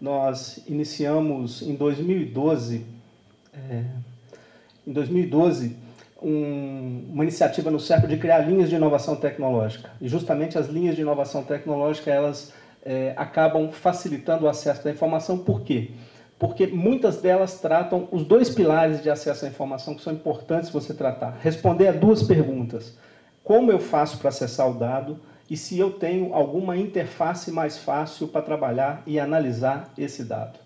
nós iniciamos em 2012, é, em 2012, um, uma iniciativa no CERP de criar linhas de inovação tecnológica. E justamente as linhas de inovação tecnológica, elas é, acabam facilitando o acesso da informação. Por quê? Porque muitas delas tratam os dois pilares de acesso à informação que são importantes você tratar. Responder a duas perguntas. Como eu faço para acessar o dado? E se eu tenho alguma interface mais fácil para trabalhar e analisar esse dado.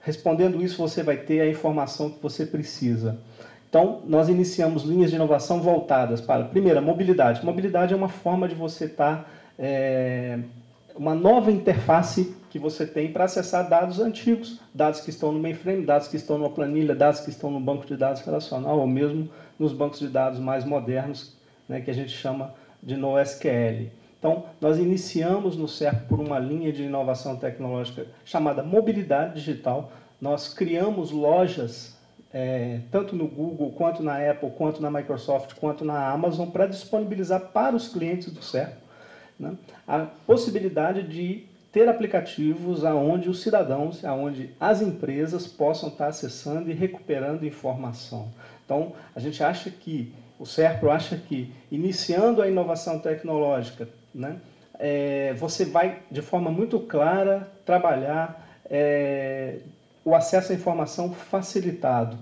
Respondendo isso, você vai ter a informação que você precisa. Então, nós iniciamos linhas de inovação voltadas para, primeiro, a mobilidade. Mobilidade é uma forma de você estar, tá, é, uma nova interface que você tem para acessar dados antigos, dados que estão no mainframe, dados que estão numa planilha, dados que estão no banco de dados relacional, ou mesmo nos bancos de dados mais modernos, né, que a gente chama de NoSQL. Então, nós iniciamos no CERP por uma linha de inovação tecnológica chamada mobilidade digital. Nós criamos lojas, é, tanto no Google, quanto na Apple, quanto na Microsoft, quanto na Amazon, para disponibilizar para os clientes do CERP né, a possibilidade de ter aplicativos aonde os cidadãos, aonde as empresas possam estar acessando e recuperando informação. Então, a gente acha que, o CERPRO acha que, iniciando a inovação tecnológica, né, é, você vai, de forma muito clara, trabalhar é, o acesso à informação facilitado.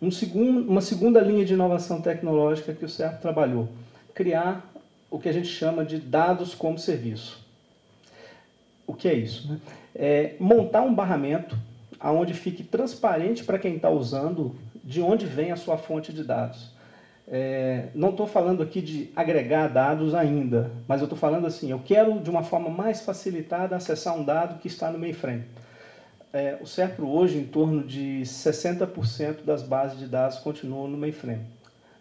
Um segundo, uma segunda linha de inovação tecnológica que o CERP trabalhou, criar o que a gente chama de dados como serviço. O que é isso? Né? É montar um barramento onde fique transparente para quem está usando de onde vem a sua fonte de dados. É, não estou falando aqui de agregar dados ainda, mas eu estou falando assim, eu quero de uma forma mais facilitada acessar um dado que está no mainframe. É, o CERPRO hoje, em torno de 60% das bases de dados continuam no mainframe.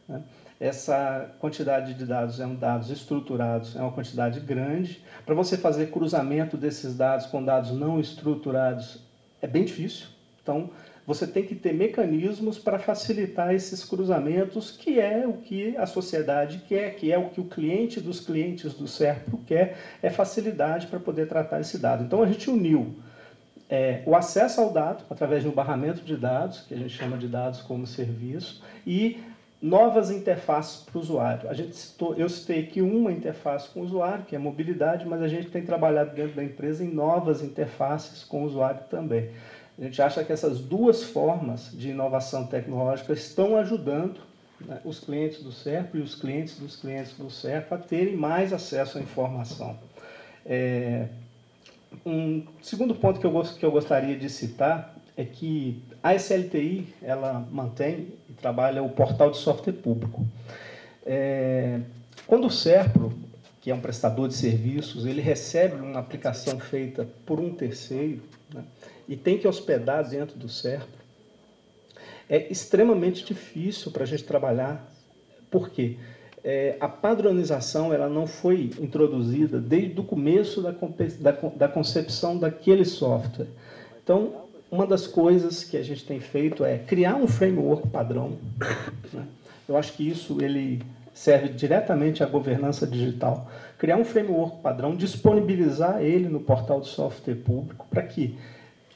Né? Essa quantidade de dados são dados estruturados, é uma quantidade grande. Para você fazer cruzamento desses dados com dados não estruturados é bem difícil. Então, você tem que ter mecanismos para facilitar esses cruzamentos, que é o que a sociedade quer, que é o que o cliente dos clientes do SERPRO quer, é facilidade para poder tratar esse dado. Então a gente uniu é, o acesso ao dado, através de um barramento de dados, que a gente chama de dados como serviço, e novas interfaces para o usuário. A gente citou, eu citei aqui uma interface com o usuário, que é mobilidade, mas a gente tem trabalhado dentro da empresa em novas interfaces com o usuário também. A gente acha que essas duas formas de inovação tecnológica estão ajudando né, os clientes do SERP e os clientes dos clientes do SERP a terem mais acesso à informação. É, um segundo ponto que eu, que eu gostaria de citar é que a SLTI ela mantém e trabalha o portal de software público. É, quando o SERPRO, que é um prestador de serviços, ele recebe uma aplicação feita por um terceiro, né, e tem que hospedar dentro do CERP, é extremamente difícil para a gente trabalhar. Por quê? É, a padronização ela não foi introduzida desde o começo da, da, da concepção daquele software. Então, uma das coisas que a gente tem feito é criar um framework padrão. Né? Eu acho que isso ele serve diretamente à governança digital. Criar um framework padrão, disponibilizar ele no portal de software público para que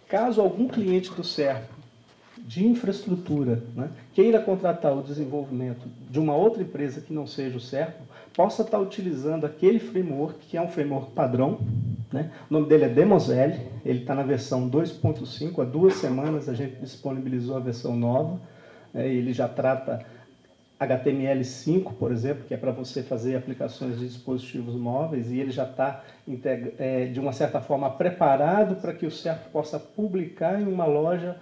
Caso algum cliente do CERP de infraestrutura né, queira contratar o desenvolvimento de uma outra empresa que não seja o CERP, possa estar utilizando aquele framework, que é um framework padrão. Né? O nome dele é Demosel, ele está na versão 2.5. Há duas semanas a gente disponibilizou a versão nova. Né? Ele já trata HTML5, por exemplo, que é para você fazer aplicações de dispositivos móveis, e ele já está, é, de uma certa forma, preparado para que o CERP possa publicar em uma loja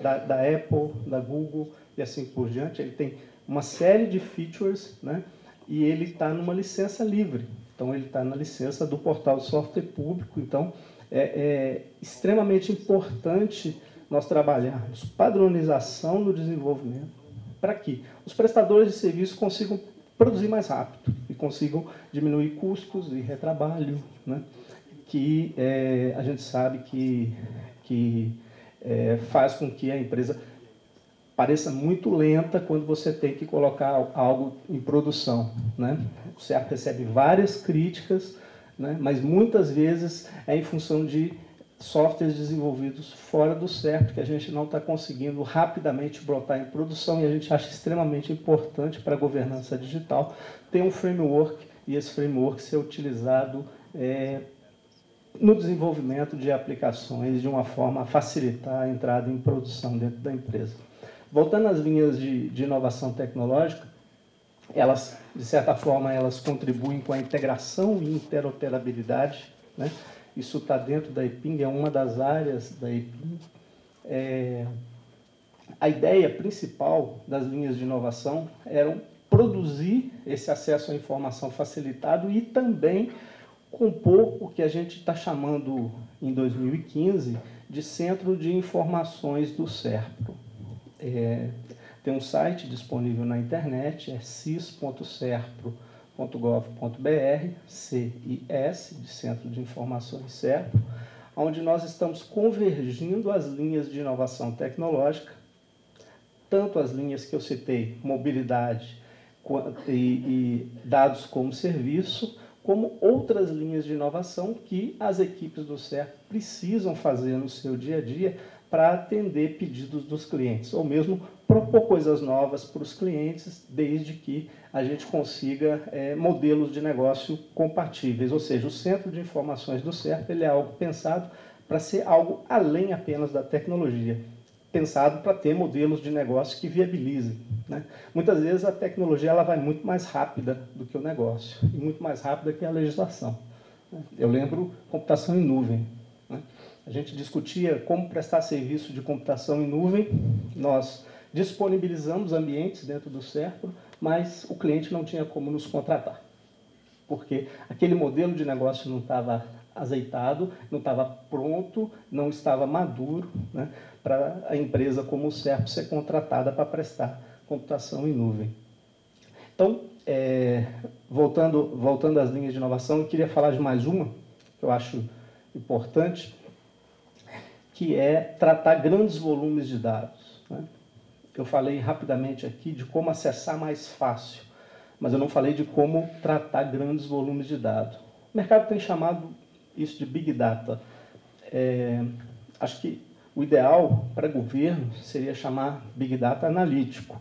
da, da, Apple, da Google e assim por diante. Ele tem uma série de features, né? e ele está numa licença livre. Então, ele está na licença do portal de software público. Então, é, é extremamente importante nós trabalharmos padronização do desenvolvimento, para que os prestadores de serviço consigam produzir mais rápido e consigam diminuir custos e retrabalho, né? que é, a gente sabe que, que é, faz com que a empresa pareça muito lenta quando você tem que colocar algo em produção. Né? CERP recebe várias críticas, né? mas muitas vezes é em função de softwares desenvolvidos fora do CERP que a gente não está conseguindo rapidamente brotar em produção e a gente acha extremamente importante para a governança digital ter um framework e esse framework ser utilizado é, no desenvolvimento de aplicações de uma forma a facilitar a entrada em produção dentro da empresa. Voltando às linhas de, de inovação tecnológica, elas, de certa forma, elas contribuem com a integração e interoperabilidade, né? Isso está dentro da EPING, é uma das áreas da EPING. É, a ideia principal das linhas de inovação era produzir esse acesso à informação facilitado e também compor o que a gente está chamando em 2015 de Centro de Informações do SERPRO. É, tem um site disponível na internet, é cis.serpro.com .gov.br, CIS, de Centro de Informações CERPO, onde nós estamos convergindo as linhas de inovação tecnológica, tanto as linhas que eu citei, mobilidade e, e dados como serviço, como outras linhas de inovação que as equipes do CERP precisam fazer no seu dia a dia para atender pedidos dos clientes, ou mesmo propor coisas novas para os clientes, desde que a gente consiga é, modelos de negócio compatíveis. Ou seja, o centro de informações do CERP ele é algo pensado para ser algo além apenas da tecnologia, pensado para ter modelos de negócio que viabilizem. Né? Muitas vezes a tecnologia ela vai muito mais rápida do que o negócio, e muito mais rápida que a legislação. Né? Eu lembro computação em nuvem. Né? A gente discutia como prestar serviço de computação em nuvem, nós disponibilizamos ambientes dentro do Serpro, mas o cliente não tinha como nos contratar, porque aquele modelo de negócio não estava azeitado, não estava pronto, não estava maduro né, para a empresa como o Serpro ser contratada para prestar computação em nuvem. Então, é, voltando, voltando às linhas de inovação, eu queria falar de mais uma, que eu acho importante, que é tratar grandes volumes de dados. Né? Eu falei rapidamente aqui de como acessar mais fácil, mas eu não falei de como tratar grandes volumes de dados. O mercado tem chamado isso de Big Data. É, acho que o ideal para governo seria chamar Big Data analítico,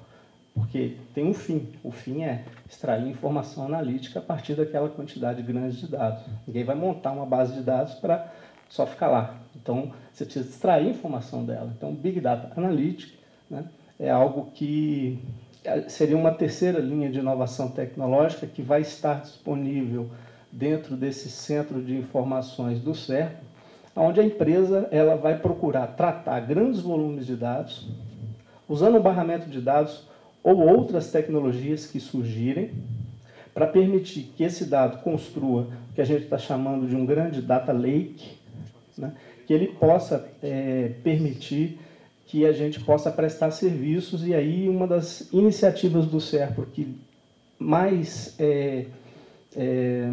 porque tem um fim. O fim é extrair informação analítica a partir daquela quantidade grande de dados. Ninguém vai montar uma base de dados para só ficar lá. Então, você precisa extrair informação dela. Então, Big Data Analytics né, é algo que é, seria uma terceira linha de inovação tecnológica que vai estar disponível dentro desse centro de informações do CERP, onde a empresa ela vai procurar tratar grandes volumes de dados, usando o barramento de dados ou outras tecnologias que surgirem, para permitir que esse dado construa o que a gente está chamando de um grande data lake, né, que ele possa é, permitir que a gente possa prestar serviços. E aí, uma das iniciativas do SERPRO que mais é, é,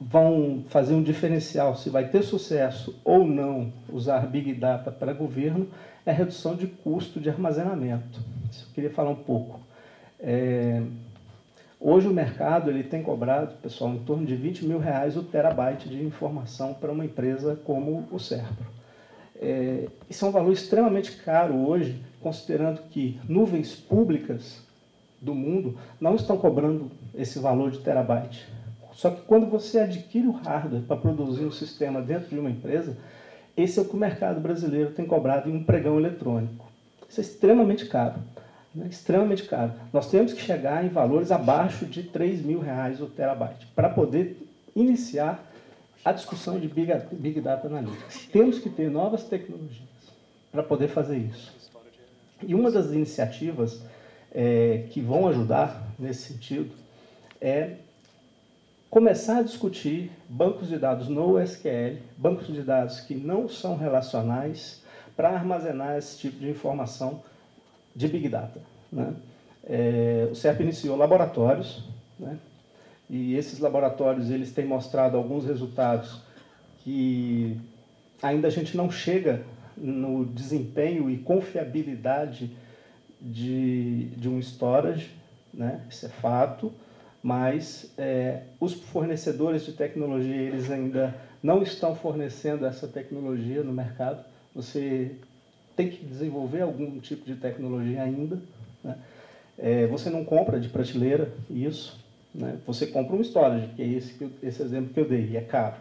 vão fazer um diferencial se vai ter sucesso ou não usar Big Data para governo é a redução de custo de armazenamento. Isso eu queria falar um pouco. É, hoje o mercado ele tem cobrado, pessoal, em torno de 20 mil reais o terabyte de informação para uma empresa como o SERPRO. É, isso é um valor extremamente caro hoje, considerando que nuvens públicas do mundo não estão cobrando esse valor de terabyte. Só que quando você adquire o hardware para produzir um sistema dentro de uma empresa, esse é o que o mercado brasileiro tem cobrado em um pregão eletrônico. Isso é extremamente caro. Né? Extremamente caro. Nós temos que chegar em valores abaixo de 3 mil reais o terabyte para poder iniciar a discussão de Big, Big Data Analytics. Temos que ter novas tecnologias para poder fazer isso. E uma das iniciativas é, que vão ajudar nesse sentido é começar a discutir bancos de dados no SQL, bancos de dados que não são relacionais, para armazenar esse tipo de informação de Big Data. Né? É, o CERP iniciou laboratórios, né? E esses laboratórios eles têm mostrado alguns resultados que ainda a gente não chega no desempenho e confiabilidade de, de um storage, né? isso é fato, mas é, os fornecedores de tecnologia eles ainda não estão fornecendo essa tecnologia no mercado. Você tem que desenvolver algum tipo de tecnologia ainda. Né? É, você não compra de prateleira isso. Né? Você compra um storage, que é esse, esse exemplo que eu dei, e é caro.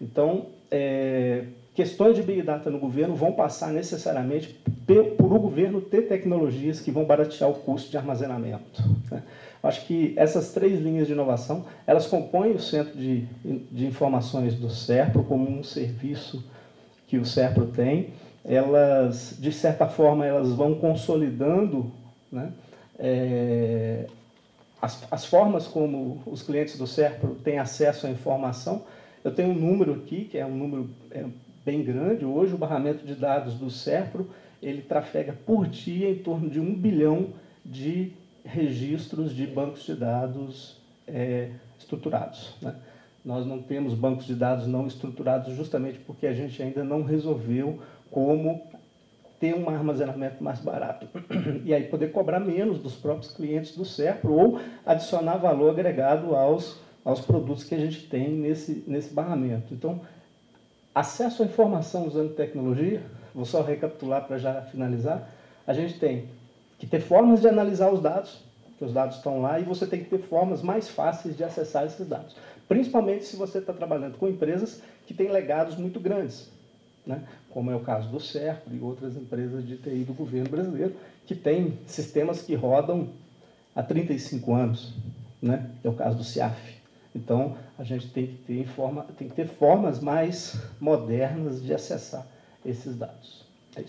Então, é, questões de Big Data no governo vão passar necessariamente por o governo ter tecnologias que vão baratear o custo de armazenamento. Né? Acho que essas três linhas de inovação, elas compõem o Centro de, de Informações do SERPRO como um serviço que o SERPRO tem. Elas, de certa forma, elas vão consolidando né, é, as, as formas como os clientes do SERPRO têm acesso à informação. Eu tenho um número aqui, que é um número é, bem grande. Hoje, o barramento de dados do SERPRO, ele trafega por dia em torno de um bilhão de registros de bancos de dados é, estruturados. Né? Nós não temos bancos de dados não estruturados justamente porque a gente ainda não resolveu como ter um armazenamento mais barato. E aí poder cobrar menos dos próprios clientes do SERPRO ou adicionar valor agregado aos, aos produtos que a gente tem nesse, nesse barramento. Então, acesso à informação usando tecnologia, vou só recapitular para já finalizar, a gente tem que ter formas de analisar os dados, que os dados estão lá, e você tem que ter formas mais fáceis de acessar esses dados. Principalmente se você está trabalhando com empresas que têm legados muito grandes, né? como é o caso do CERPRO e outras empresas de TI do governo brasileiro, que têm sistemas que rodam há 35 anos. Né? É o caso do CIAF. Então, a gente tem que ter, forma, tem que ter formas mais modernas de acessar esses dados.